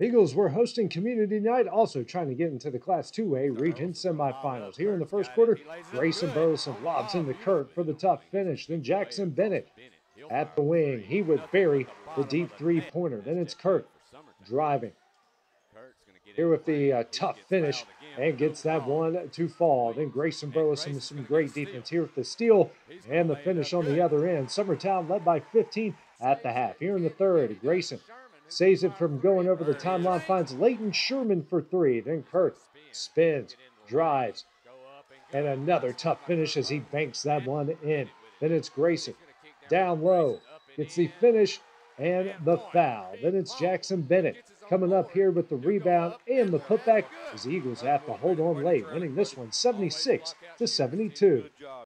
Eagles were hosting community night, also trying to get into the Class 2A region semifinals. Here in the first quarter, Grayson Burleson lobs into Kurt for the tough finish. Then Jackson Bennett at the wing. He would bury the deep three pointer. Then it's Kurt driving. Here with the uh, tough finish and gets that one to fall. Then Grayson Burleson with some great defense here with the steal and the finish on the other end. Summertown led by 15 at the half. Here in the third, Grayson saves it from going over the timeline, finds Leighton Sherman for three. Then Kurt spins, drives, and another tough finish as he banks that one in. Then it's Grayson down low, gets the finish and the foul. Then it's Jackson Bennett coming up here with the rebound and the putback as the Eagles have to hold on late, winning this one 76 to 72.